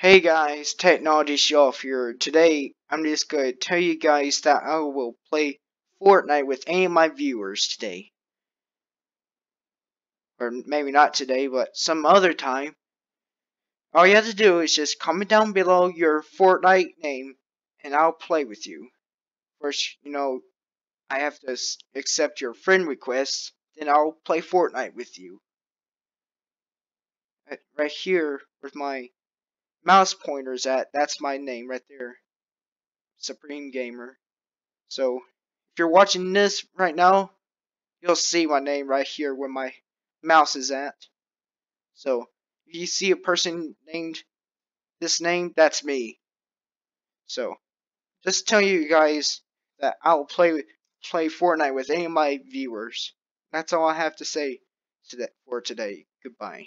Hey guys, Technology Show here. Today, I'm just going to tell you guys that I will play Fortnite with any of my viewers today. Or maybe not today, but some other time. All you have to do is just comment down below your Fortnite name, and I'll play with you. First, you know, I have to accept your friend requests, then I'll play Fortnite with you. Right here, with my mouse pointers at, that's my name right there. Supreme Gamer. So, if you're watching this right now, you'll see my name right here where my mouse is at. So, if you see a person named this name, that's me. So, just tell you guys that I'll play play Fortnite with any of my viewers. That's all I have to say for today. Goodbye.